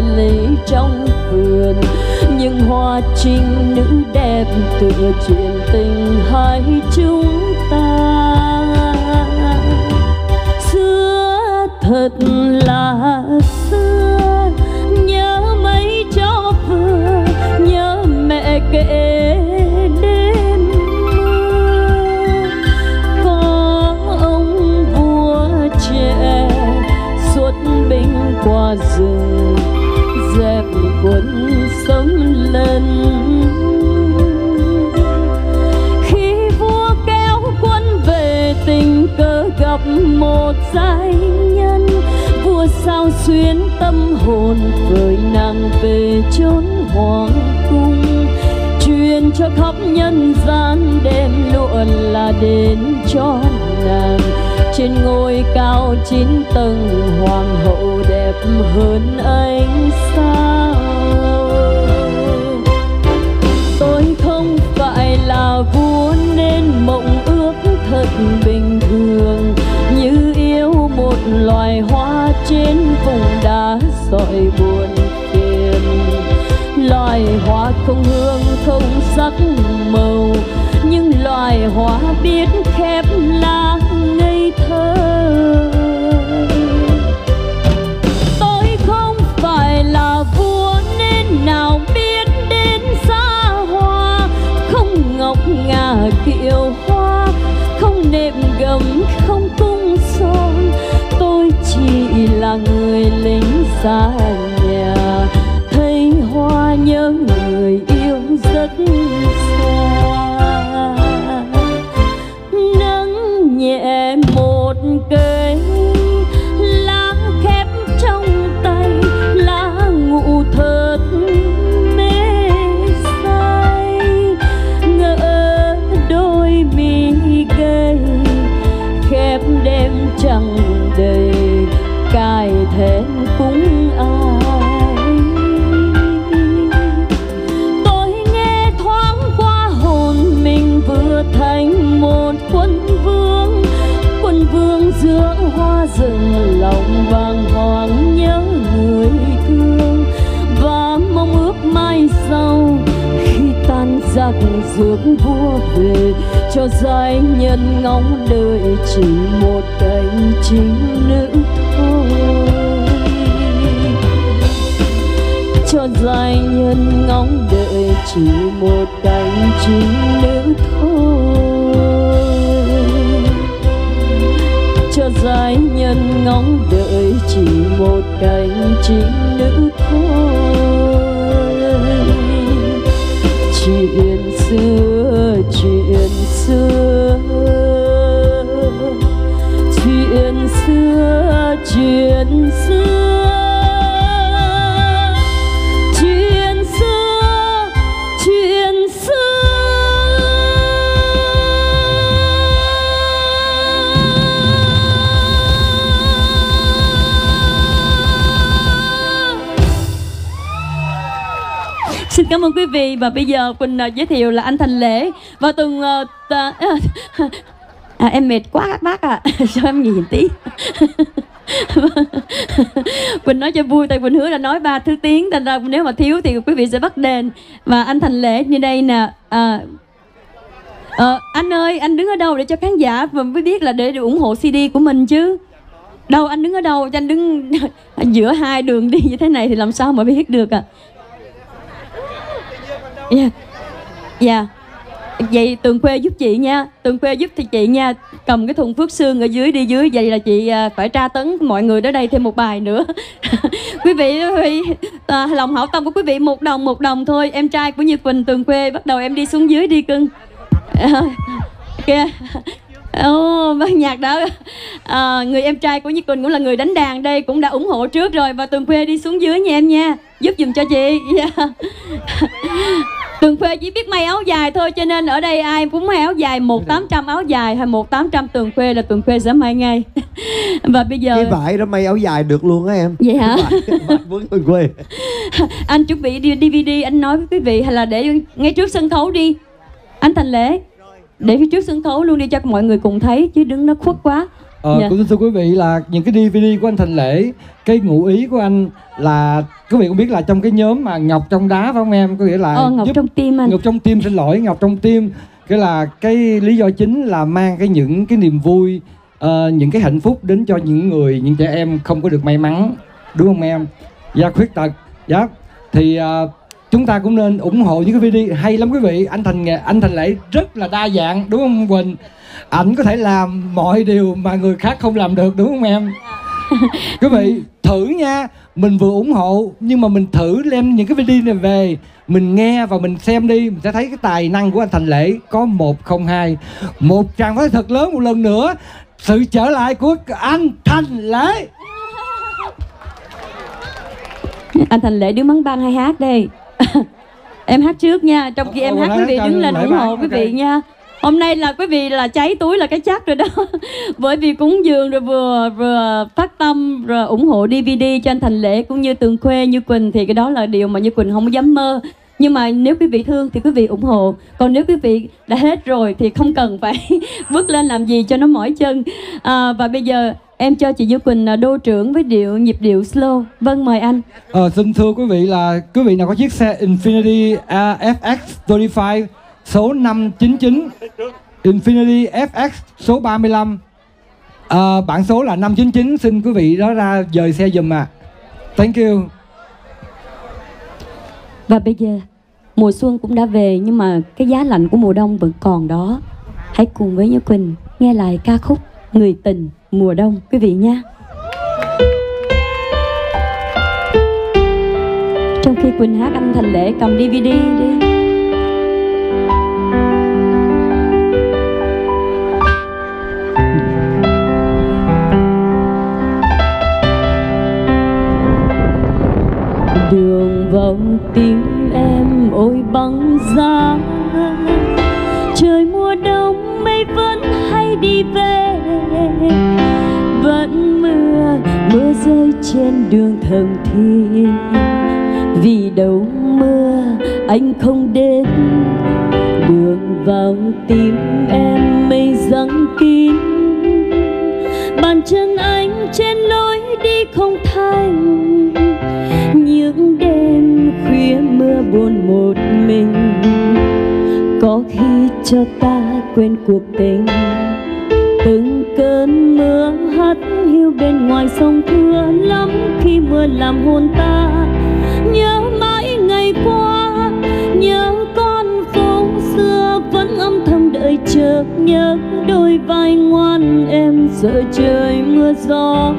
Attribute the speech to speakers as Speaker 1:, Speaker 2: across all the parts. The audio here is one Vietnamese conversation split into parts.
Speaker 1: lê trong vườn. Những hoa trinh nữ đẹp tựa chuyện tình hai chúng ta. Xưa thật là xưa, nhớ mấy cho vừa, nhớ mẹ kể đêm mưa. Có ông vua trẻ xuất binh qua rừng dẹp quân sấm lên khi vua kéo quân về tình cờ gặp một giai nhân, vua sao xuyến tâm hồn gửi nàng về chốn hoàng cung. Truyền cho khắp nhân gian đêm lụa là đến cho nàng. Trên ngôi cao chín tầng, hoàng hậu đẹp hơn ánh sao loài hoa biết khép lá ngây thơ. Tôi không phải là vua nên nào biết đến xa hoa. Không ngọc ngà kiệu hoa, không nệm gấm, không cung son. Tôi chỉ là người lính xa nhà, thấy hoa nhớ người yêu rất xa. Tan rước vua về cho giai nhân ngóng đợi chỉ một cánh chính nữ thôi. Cho giai nhân ngóng đợi chỉ một cánh chính nữ thôi. Cho giai nhân ngóng đợi chỉ một cánh chính nữ thôi. Chuyện xưa chuyện xưa chuyện xưa Xin cảm ơn quý vị và bây giờ Quỳnh à, giới thiệu là anh Thành Lễ và tuần uh, à, ta, à, em mệt quá các bác ạ à. cho em nghỉ một tí Quỳnh nói cho vui tại Quỳnh hứa là nói ba thứ tiếng thành ra nếu mà thiếu thì quý vị sẽ bắt đền. Và anh Thành Lễ như đây nè à, à, anh ơi anh đứng ở đâu để cho khán giả và mới biết là để ủng hộ CD của mình chứ? Đâu anh đứng ở đâu? Cho anh đứng giữa hai đường đi như thế này thì làm sao mà biết được à? Dạ. Dạ. Vậy Tường Khuê giúp chị nha. Tường Khuê giúp thì chị nha. Cầm cái thùng phước xương ở dưới đi dưới Vậy là chị à, phải tra tấn mọi người đến đây thêm một bài nữa. Quý vị, quý vị à, lòng hảo tâm của quý vị một đồng một đồng thôi. Em trai của Nhật Quỳnh Tường quê Bắt đầu em đi xuống dưới đi cưng. À, Kìa Ồ, nhạc đó à, Người em trai của Như Quỳnh cũng là người đánh đàn đây Cũng đã ủng hộ trước rồi. Và Tường Khuê đi xuống dưới nha em nha. Giúp dùm cho chị. Yeah. Tường Khuê chỉ biết may áo dài thôi Cho nên ở đây ai cũng may áo dài một tám trăm áo dài hay một tám trăm Tường Khuê là Tường Khuê sẽ may ngay. Và bây giờ
Speaker 2: cái vải đó may áo dài được luôn á em.
Speaker 1: Vậy hả?
Speaker 2: vải, từ quê
Speaker 1: Anh chuẩn bị đi DVD Anh nói với quý vị hay là để ngay trước sân khấu đi. Anh Thành Lễ Để phía trước sân khấu luôn đi cho mọi người cùng thấy Chứ đứng nó khuất quá
Speaker 3: Ờ,
Speaker 1: Dạ.
Speaker 3: cũng thưa quý vị là những cái DVD của anh Thành Lễ cái ngụ ý của anh là quý vị cũng biết là trong cái nhóm mà Ngọc trong đá phải không em? Có nghĩa là
Speaker 1: Ờ, Ngọc
Speaker 3: giúp
Speaker 1: trong tim anh.
Speaker 3: Ngọc trong tim xin lỗi Ngọc trong tim. Cái là cái lý do chính là mang cái những cái niềm vui ờ, những cái hạnh phúc đến cho những người những trẻ em không có được may mắn đúng không em? Gia khuyết tật. Dạ. Thì ờ, chúng ta cũng nên ủng hộ những cái video hay lắm quý vị. Anh thành anh thành lễ rất là đa dạng đúng không quỳnh ảnh có thể làm mọi điều mà người khác không làm được đúng không em? Quý vị thử nha. Mình vừa ủng hộ nhưng mà mình thử đem những cái video này về. Mình nghe và mình xem đi mình sẽ thấy cái tài năng của anh thành lễ có một không hai. Một tràng pháo thật lớn một lần nữa. Sự trở lại của anh thành lễ.
Speaker 1: Anh Thành Lễ đứng bắn băng hay hát đây? Em hát trước nha Trong khi em hát quý vị đứng lên ủng hộ quý vị nha Hôm nay là quý vị là cháy túi là cái chắc rồi đó. Bởi vì cúng dường rồi vừa vừa phát tâm rồi ủng hộ DVD cho anh Thành Lễ cũng như Tường Khuê như Quỳnh thì cái đó là điều mà như Quỳnh không dám mơ. Nhưng mà nếu quý vị thương thì quý vị ủng hộ. Còn nếu quý vị đã hết rồi thì không cần phải bước lên làm gì cho nó mỏi chân. À, và bây giờ em cho chị Như Quỳnh à, đô trưởng với điệu nhịp điệu slow. Vâng mời anh.
Speaker 3: Ờ, xin thưa quý vị là quý vị nào có chiếc xe Infinity FX 35 số 599 Infinity FX số 35 à, ờ, bản số là 599 xin quý vị đó ra dời xe giùm à thank you
Speaker 1: Và bây giờ mùa xuân cũng đã về nhưng mà cái giá lạnh của mùa đông vẫn còn đó. Hãy cùng với Như Quỳnh nghe lại ca khúc Người tình mùa đông quý vị nha. Trong khi Quỳnh hát anh Thành Lễ cầm DVD đi. Vào tim em ôi băng giá. Trời mùa đông mây vẫn hay đi về. Vẫn mưa mưa rơi trên đường thầm thì. Vì đâu mưa, anh không đến. Đường vào tim em mây giăng kín. Bàn chân anh trên lối đi không thành. Cho ta quên cuộc tình. Từng cơn mưa hắt hiu bên ngoài sông thưa lắm khi mưa làm hồn ta. Nhớ mãi ngày qua, nhớ con phố xưa vẫn âm thầm đợi chờ. Nhớ đôi vai ngoan em sợ trời mưa gió.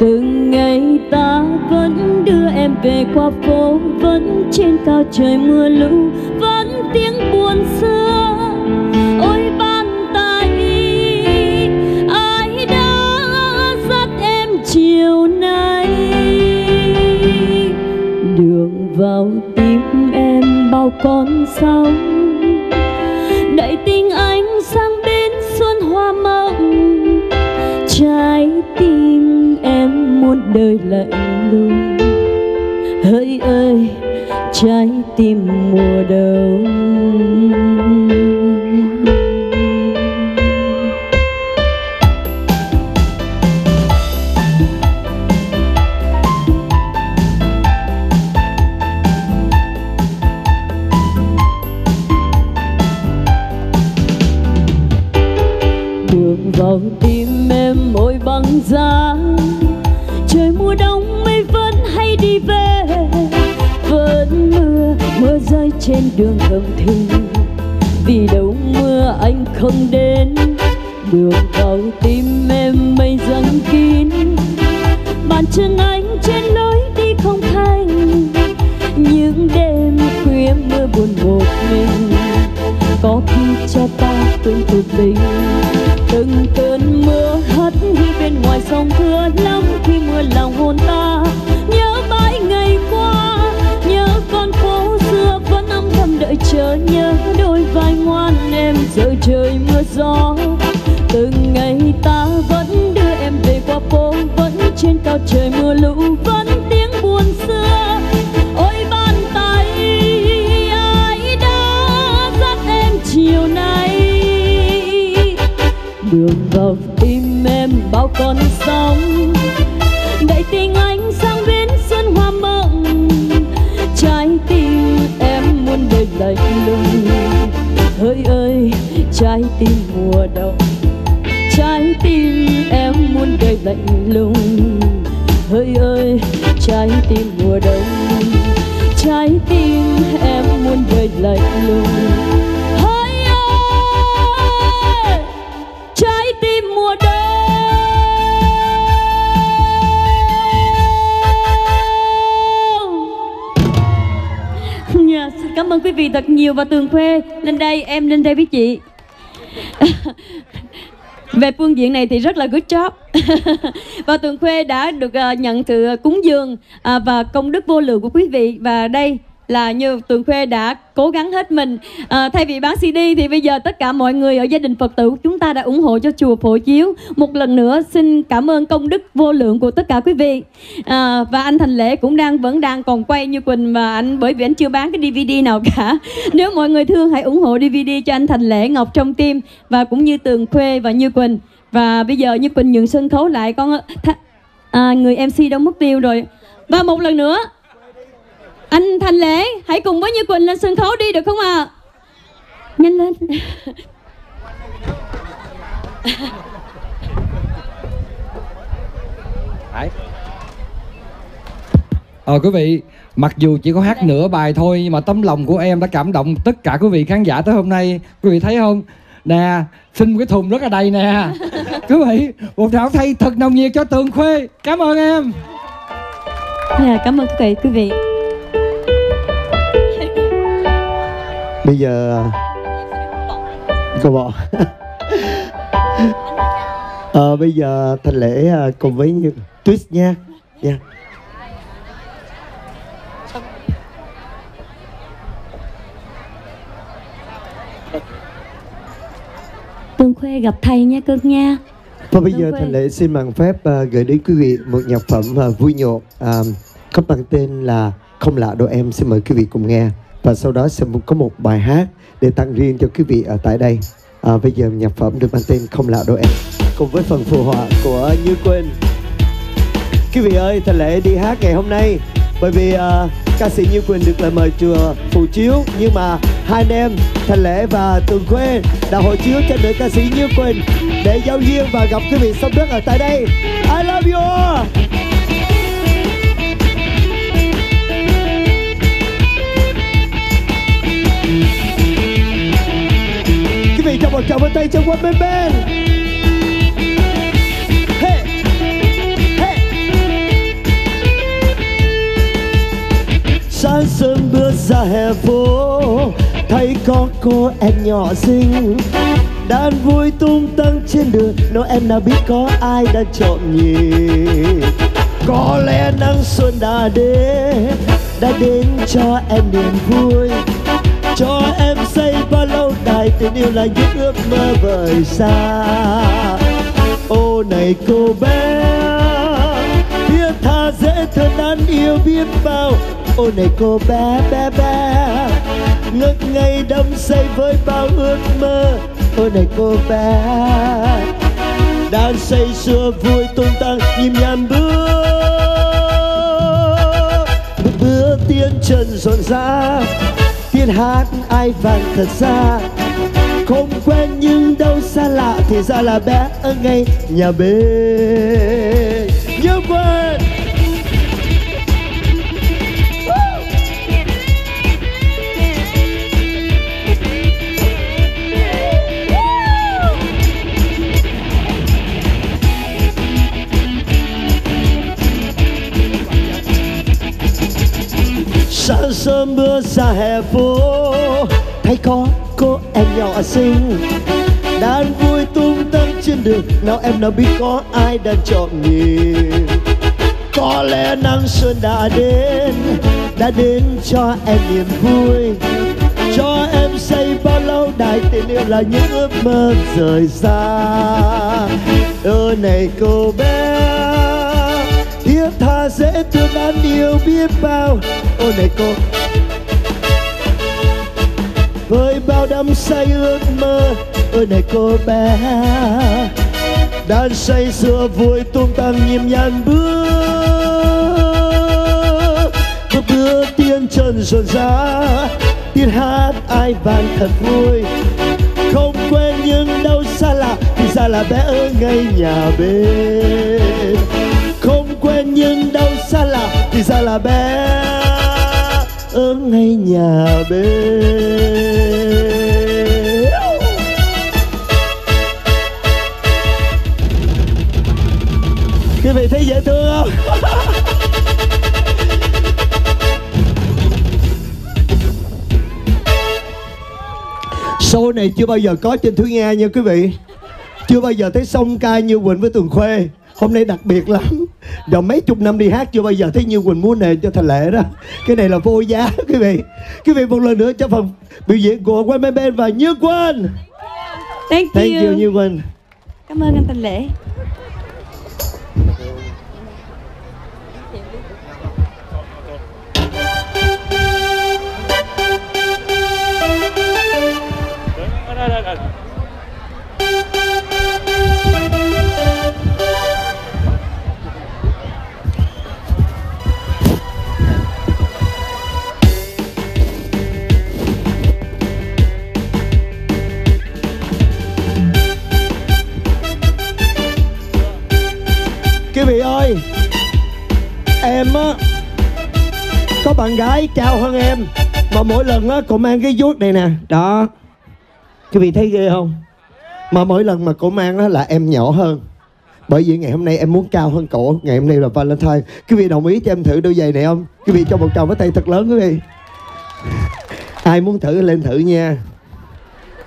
Speaker 1: Từng ngày ta vẫn đưa em về qua phố, vẫn trên cao trời mưa lũ. Vẫn tiếng buồn xưa vào tim em bao con sóng. Đợi tình anh sang bên xuân hoa mộng, trái tim em muôn đời lạnh lùng. Hỡi ơi, trái tim mùa đông. Trên đường thầm thình vì đâu mưa anh không đến, đường vào tim em mây dâng kín. Bàn chân anh trên lối đi không thành, những đêm khuya mưa buồn một mình. Có khi cho ta quên cuộc tình từng cơn mưa hắt đi bên ngoài sông thưa lắm khi mưa lòng hồn ta. Nhớ mãi ngày qua đợi chờ nhớ đôi vai ngoan em, giờ trời mưa gió. Từng ngày ta vẫn đưa em về qua phố, vẫn trên cao trời mưa lũ, vẫn tiếng buồn xưa. Ôi bàn tay, ai đã dắt em chiều nay? Đường vào tim em bao con sóng. đẩy tình anh sang bên xuân hoa mộng, trái tim muôn đời lạnh lùng. Hỡi ơi, trái tim mùa đông. Trái tim em muốn đời lạnh lùng. Hỡi ơi, trái tim mùa đông. Trái tim em muốn đời lạnh lùng. Cảm ơn quý vị thật nhiều và Tường Khuê. Lên đây em lên đây với chị. Về phương diện này thì rất là good job. Và Tường Khuê đã được uh, nhận sự cúng dường uh, và công đức vô lượng của quý vị. Và đây là như Tường Khuê đã cố gắng hết mình. À, thay vì bán CD thì bây giờ tất cả mọi người ở gia đình Phật tử chúng ta đã ủng hộ cho chùa Phổ Chiếu. Một lần nữa xin cảm ơn công đức vô lượng của tất cả quý vị. À, và anh Thành Lễ cũng đang vẫn đang còn quay như Quỳnh mà anh bởi vì anh chưa bán cái DVD nào cả. Nếu mọi người thương hãy ủng hộ DVD cho anh Thành Lễ Ngọc trong tim và cũng như Tường Khuê và Như Quỳnh. Và bây giờ Như Quỳnh nhường sân khấu lại con th- à, người MC đâu mất tiêu rồi. Và một lần nữa anh Thành Lễ hãy cùng với Như Quỳnh lên sân khấu đi được không ạ? À? Nhanh lên.
Speaker 3: Đấy. Ờ quý vị, mặc dù chỉ có hát nửa bài thôi nhưng mà tấm lòng của em đã cảm động tất cả quý vị khán giả tới hôm nay. Quý vị thấy không? Nè, xin một cái thùng rất là đầy nè. quý vị, một tràng thay thật nồng nhiệt cho Tường Khuê. Cảm ơn em.
Speaker 1: Yeah, cảm ơn quý vị, quý vị.
Speaker 2: Bây giờ Cô bỏ ờ, Bây giờ Thành Lễ à, cùng với Twist nha. Nha
Speaker 1: Tường Khuê gặp thầy nha cưng nha.
Speaker 2: Và bây giờ
Speaker 1: vậy.
Speaker 2: Thành Lễ xin bằng phép à, gửi đến quý vị một nhạc phẩm à, vui nhộn. À, có bằng tên là Không lạ đâu em. Xin mời quý vị cùng nghe và sau đó sẽ có một bài hát để tặng riêng cho quý vị ở tại đây. À, bây giờ nhạc phẩm được mang tên Không lão đâu em. Cùng với phần phù họa của Như Quỳnh. Quý vị ơi Thành Lễ đi hát ngày hôm nay. Bởi vì à, ca sĩ Như Quỳnh được lời mời chùa Phù Chiếu. Nhưng mà hai anh em Thành Lễ và Tường Khuê đã hộ chiếu cho nữ ca sĩ Như Quỳnh để giao duyên và gặp quý vị sông đất ở tại đây. I love you all! Một tràng vỗ tay cho quân bên bên hey. Hey. sáng sớm bước ra hè phố, thấy có cô em nhỏ xinh đang vui tung tăng trên đường Noel nào biết có ai đang trộm nhìn có lẽ nắng xuân đã đến đã đến cho em niềm vui cho em xây bao lâu đài tình yêu là những ước mơ vời xa. Ô này cô bé, thiết tha dễ thương đáng yêu biết bao. Ô này cô bé bé bé, ngất ngây đắm say với bao ước mơ. Ô này cô bé, đang say sưa vui tung tăng nhịp nhàng bước. Bước tiên chân rộn rã tiếng hát, ai vàng thật xa không quen nhưng đâu xa lạ thì ra là bé ở ngay nhà bên sớm bước ra hè phố. Thấy có cô em nhỏ xinh, đang vui tung tăng trên đường. Nào em nào biết có ai đang chọn nhìn có lẽ nắng xuân đã đến đã đến cho em niềm vui. Cho em xây bao lâu đài tình yêu là những ước mơ rời xa. Ơ này cô bé ta dễ thương anh yêu biết bao. Ôi này cô. Với bao đắm say ước mơ, ôi này cô bé. Đàn say sưa vui tung tăng nhịp nhàng bước. Bước bước tiên chân rộn rã, tiếng hát ai vang thật vui. Không quên nhưng đâu xa lạ thì ra là bé ở ngay nhà bên. Không quên nhưng xa lạ thì ra là bé ở ngay nhà bên quý vị thấy dễ thương không? Show này chưa bao giờ có trên Thúy Nga nha quý vị. Chưa bao giờ thấy song ca như Quỳnh với Tường Khuê. Hôm nay đặc biệt lắm rồi mấy chục năm đi hát chưa bao giờ thấy như Quỳnh mua nền cho thành lệ đó. Cái này là vô giá quý vị. Quý vị một lần nữa cho phần biểu diễn của Quanh Bên và Như Quỳnh.
Speaker 1: Thank you,
Speaker 2: thank you. Như Quỳnh.
Speaker 1: Cảm ơn anh Thành Lễ
Speaker 2: gái cao hơn em. Mà mỗi lần á cô mang cái vuốt này nè. Đó. Quý vị thấy ghê không? Mà mỗi lần mà cô mang á là em nhỏ hơn. Bởi vì ngày hôm nay em muốn cao hơn cổ ngày hôm nay là valentine. Quý vị đồng ý cho em thử đôi giày này không? Quý vị cho một chồng với tay thật lớn quý vị. Ai muốn thử lên thử nha.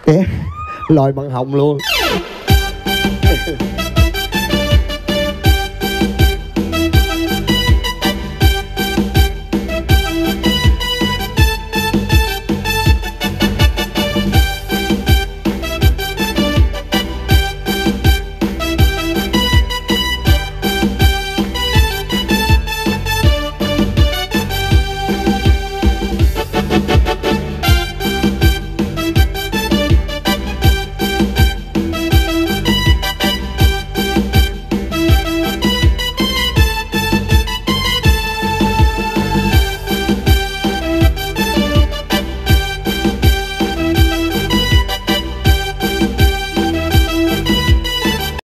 Speaker 2: Kìa, lòi bằng hồng luôn.